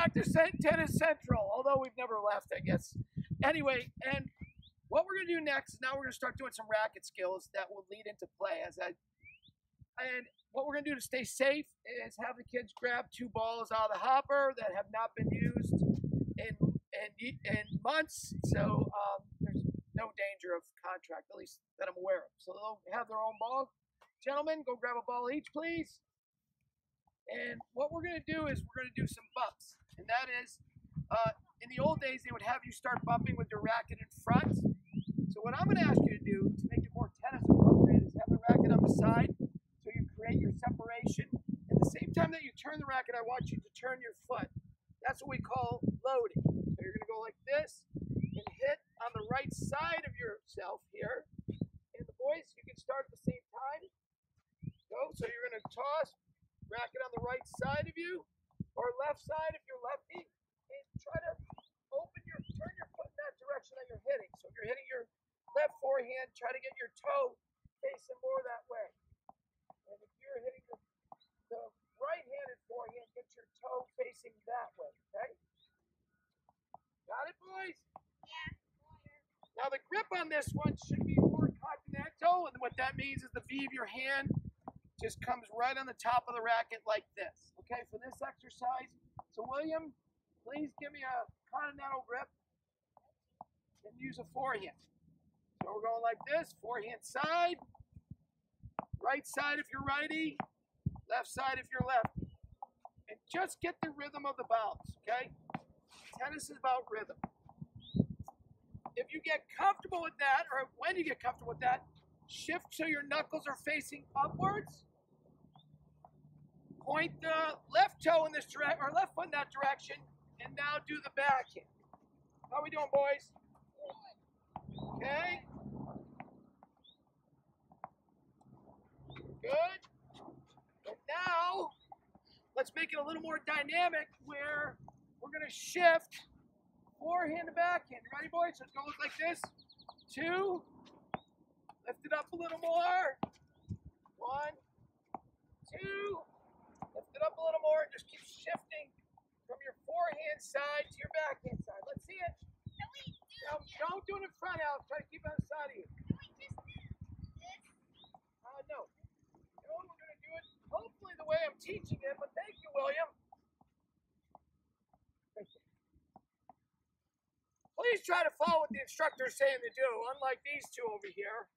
back to Tennis Central, although we've never left, I guess. Anyway, and what we're gonna do next is now we're gonna start doing some racket skills that will lead into play. As I and what we're gonna do to stay safe is have the kids grab two balls out of the hopper that have not been used in in, in months, so um, there's no danger of contract, at least that I'm aware of. So they'll have their own ball. Gentlemen, go grab a ball each, please. And what we're gonna do is we're gonna do some bumps, and that is, uh, in the old days they would have you start bumping with your racket in front. So what I'm gonna ask you to do to make it more tennis appropriate is have the racket on the side, so you create your separation. At the same time that you turn the racket, I want you to turn your foot. That's what we call loading. So you're gonna go like this and hit on the right side of yourself here. And the boys, you can start at the same time. Go. So you're gonna toss racket on the right side of you or left side if you're lefty and try to open your turn your foot in that direction that you're hitting. So if you're hitting your left forehand, try to get your toe facing more that way. And if you're hitting the, the right-handed forehand, get your toe facing that way. Okay? Got it, boys? Yeah. Now the grip on this one should be more continental, and what that means is the V of your hand just comes right on the top of the racket like this. Okay, for this exercise. So William, please give me a continental grip and use a forehand. So we're going like this, forehand side, right side if you're righty, left side if you're lefty. And just get the rhythm of the bounce, okay? Tennis is about rhythm. If you get comfortable with that, or when you get comfortable with that, shift so your knuckles are facing upwards. Point the left toe in this direction, or left foot in that direction, and now do the backhand. How are we doing, boys? Okay. Good. And now, let's make it a little more dynamic where we're going to shift forehand to backhand. Ready, boys? So it's going to look like this. Two. Lift it up a little more. One, two. It up a little more. Just keep shifting from your forehand side to your backhand side. Let's see it. Now, don't do it in front, Alex. Try to keep it on the side of you. Uh, no. No, we're going to do it hopefully the way I'm teaching it, but thank you, William. Please try to follow what the instructor is saying to do, unlike these two over here.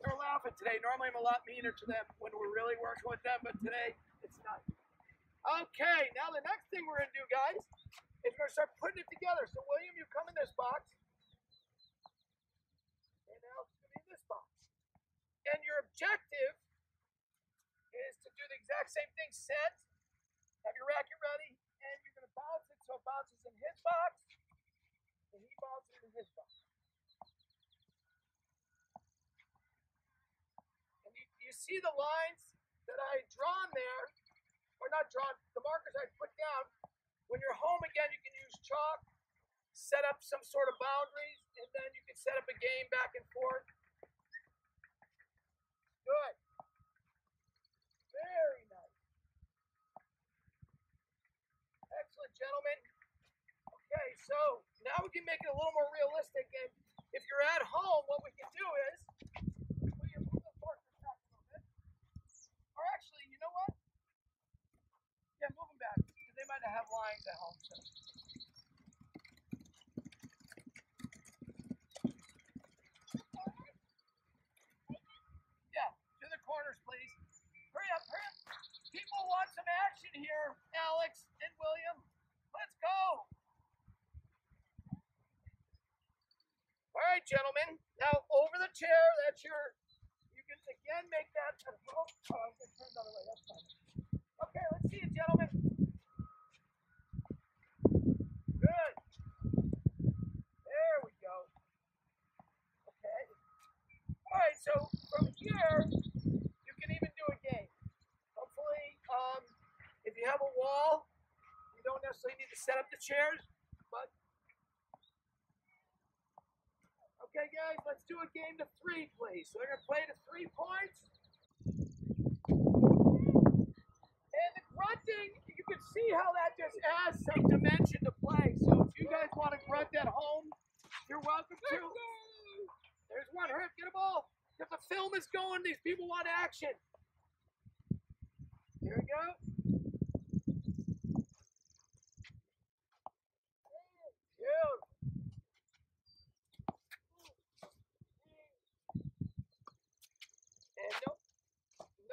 They're laughing today. Normally, I'm a lot meaner to them when we're really working with them, but today it's not. Okay, now the next thing we're going to do, guys, is we're going to start putting it together. So, William, you come in this box, and it's going to be in this box. And your objective is to do the exact same thing. Set, have your racket ready, and you're going to bounce it so it bounces in his box, and he bounces in his box. And you, you see the lines that I drawn there, or not drawn, the markers I put down. When you're home again, you can use chalk, set up some sort of boundaries, and then you can set up a game back and forth. Good. Very nice. Excellent, gentlemen. Okay, so now we can make it a little more realistic. And if you're at home, what we can do is, we can move the fork back a little bit. Or actually, you know what? Yeah, move them back because they have at home. So. Yeah, to the corners, please. Hurry up, hurry up. People want some action here, Alex and William. Let's go. All right, gentlemen. Now over the chair. That's your. You can again make that. Oh, oh I'm gonna turn the other way. That's fine. Okay, let's see it, gentlemen. Good. There we go. Okay. All right. So from here, you can even do a game. Hopefully, um, if you have a wall, you don't necessarily need to set up the chairs, but okay, guys, let's do a game to three, please. So they're gonna play to three points. And the grunting, you can see how that just adds some dimension to play. So if you guys want to grunt at home, you're welcome to. There's one hurt. Get a ball. If the film is going, these people want action. Here we go.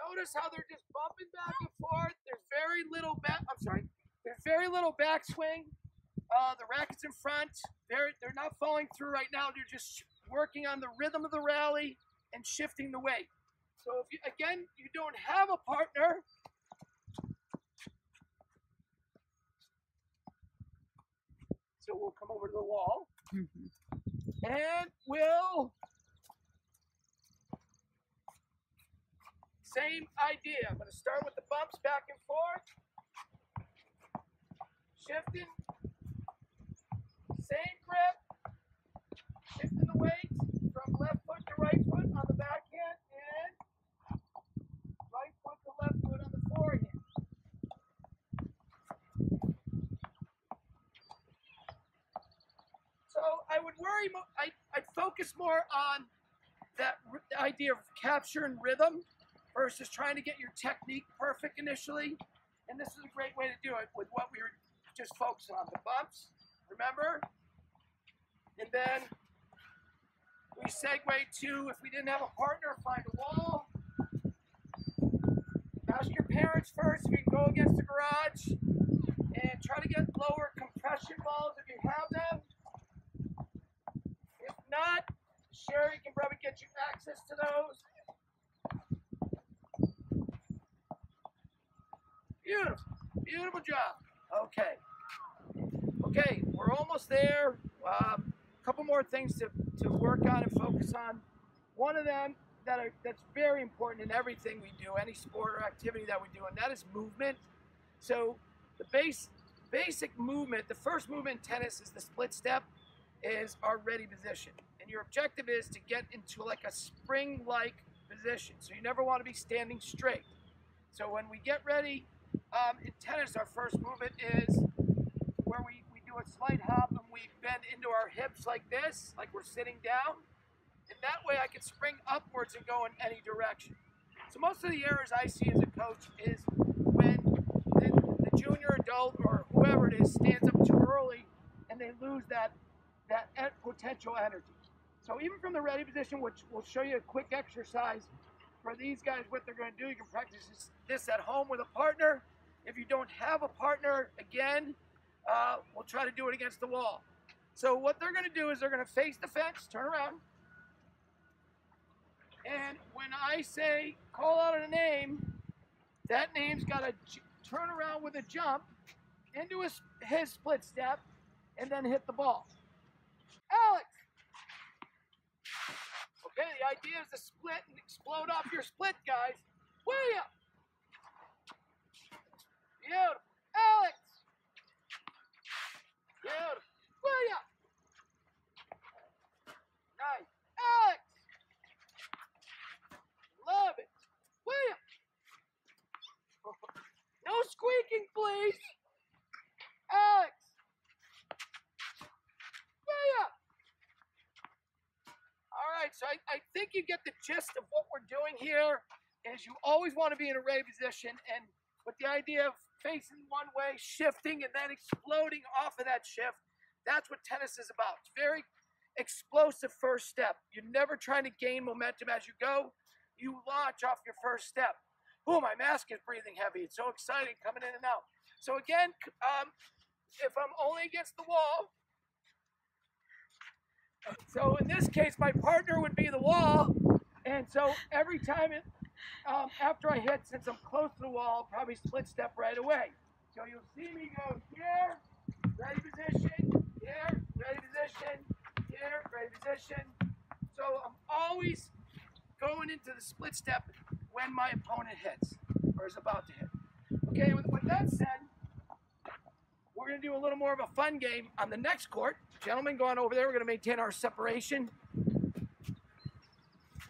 Notice how they're just bumping back and forth. There's very little back. I'm sorry. There's very little backswing. Uh, the rackets in front. They're they're not falling through right now. They're just working on the rhythm of the rally and shifting the weight. So if you, again you don't have a partner, so we'll come over to the wall mm-hmm. and we'll same idea. I'm going to start with the bumps back and forth, shifting, same grip, shifting the weight from left foot to right foot on the backhand and right foot to left foot on the forehand. So I would worry, mo- I, I'd focus more on that idea of capture and rhythm versus trying to get your technique perfect initially. And this is a great way to do it with what we were just focusing on the bumps, remember? And then we segue to if we didn't have a partner, find a wall. Ask your parents first if you can go against the garage and try to get lower compression balls if you have them. If not, Sherry can probably get you access to those. Beautiful, beautiful job. Okay, okay, we're almost there. Um, a couple more things to, to work on and focus on. One of them that are, that's very important in everything we do, any sport or activity that we do, and that is movement. So the base basic movement, the first movement in tennis is the split step, is our ready position. And your objective is to get into like a spring-like position. So you never want to be standing straight. So when we get ready um, in tennis, our first movement is where we, we do a slight hop and we bend into our hips like this, like we're sitting down. And that way I can spring upwards and go in any direction. So most of the errors I see as a coach is when the, the junior adult or whoever it is stands up too early and they lose that that potential energy. So even from the ready position, which we'll show you a quick exercise for these guys, what they're going to do, you can practice this, at home with a partner. If you don't have a partner, again, uh, we'll try to do it against the wall. So what they're going to do is they're going to face the fence, turn around, and when I say call out a name, that name's got to turn around with a jump into his, his split step and then hit the ball. Alex! Okay, the idea is to split and explode off your split, guys. Way up! Beautiful. Alex! Beautiful. Up! Nice. Alex! Love it. Up! No squeaking, please! Alex! Way up! All right, so I, I think you get the gist of what we're doing here. Is you always want to be in a ready position, and with the idea of facing one way, shifting, and then exploding off of that shift, that's what tennis is about. It's very explosive first step. You're never trying to gain momentum as you go. You launch off your first step. Oh, my mask is breathing heavy. It's so exciting coming in and out. So again, um, if I'm only against the wall, so in this case, my partner would be the wall, and so every time it, um, after I hit, since I'm close to the wall, I'll probably split step right away. So you'll see me go here, ready position, here, ready position, here, ready position. So I'm always going into the split step when my opponent hits or is about to hit. Okay, with, with that said, we're going to do a little more of a fun game on the next court. Gentlemen, go on over there. We're going to maintain our separation.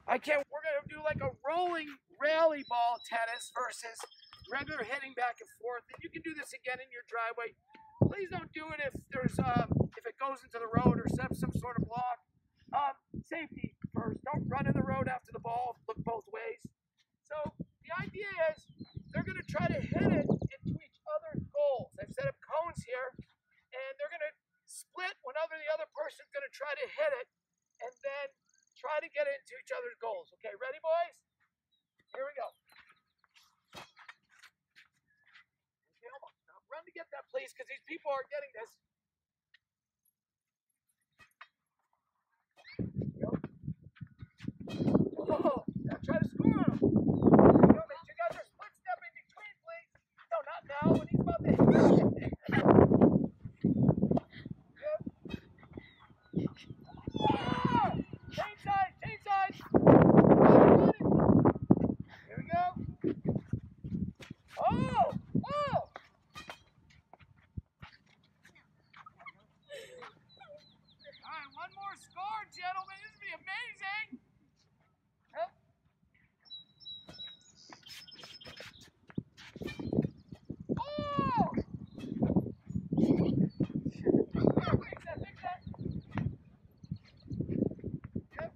I can't. We're going to do like a rolling rally ball tennis versus regular hitting back and forth. And you can do this again in your driveway. Please don't do it if there's um, if it goes into the road or some some sort of block. Um, safety first. Don't run in the road after the ball. Look both ways. So the idea is they're going to try to hit it goals. I've set up cones here, and they're going to split whenever the other person's going to try to hit it, and then try to get into each other's goals. Okay, ready, boys? Here we go. Run to get that, please, because these people are getting this. Go. Oh, now try to score on him. There you go, Mitch. You guys are split stepping between, please. No, not now. When he's about to hit. Yep. Ah! Change sides, change sides. Here we go. Oh! Oh! All right, one more score, gentlemen. This would be amazing. Yep. Oh! Fix that, fix that. Yep.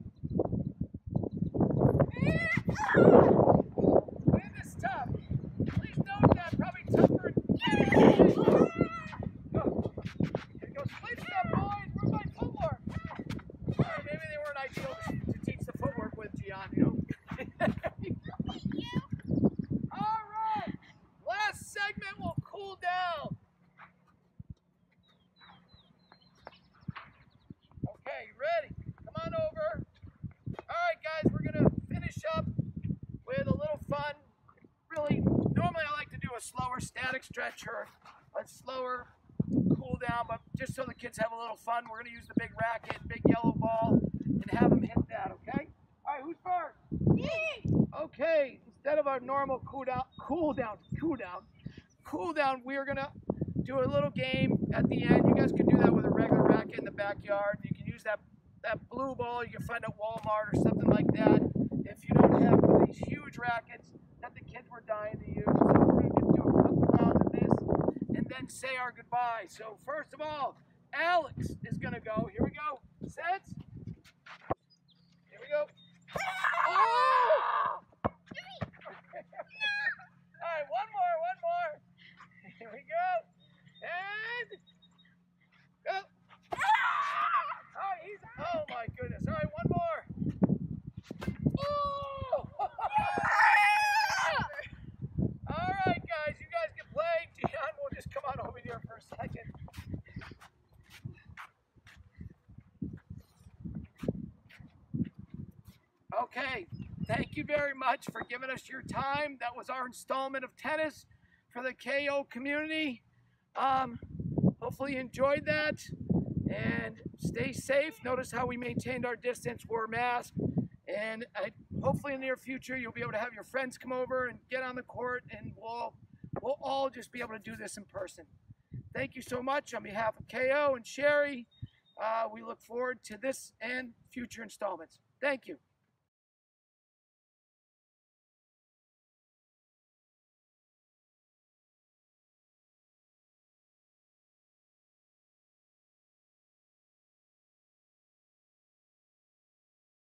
Man, this is tough. Please note that probably tougher. Go. Here we go. Split step, boys. Where's my footwork? Alright, maybe they weren't ideal to, to teach the footwork with, Gian, you know? Alright. Last segment will cool down. Okay, you ready? Come on over. Alright, guys, we're going to finish up with a little fun. Really, normally I like to do a slower static stretch or a slower cool down, but just so the kids have a little fun, we're going to use the big racket, big yellow ball, and have them hit that, okay? All right, who's first? Me! Okay, instead of our normal cool down, cool down, cool down, cool down, we are going to do a little game at the end. You guys can do that with a regular racket in the backyard. You can use that, that blue ball you can find at Walmart or something like that if you don't have one of these huge rackets that the kids were dying to use. So we're going to do a couple rounds of this and then say our goodbye. So first of all, Alex is going to go. Here we go. Sets. Here we go. Oh! All right, one more, one more. Here we go. And go. All right, he's, oh my goodness. All right, one more. Oh! All right, guys, you guys can play. Dion will just come on over here for a second. Okay, thank you very much for giving us your time. That was our installment of tennis for the KO community. Um, hopefully you enjoyed that and stay safe. Notice how we maintained our distance, wore masks, and I, hopefully in the near future you'll be able to have your friends come over and get on the court, and we'll we'll all just be able to do this in person. Thank you so much on behalf of KO and Sherry. Uh, we look forward to this and future installments. Thank you.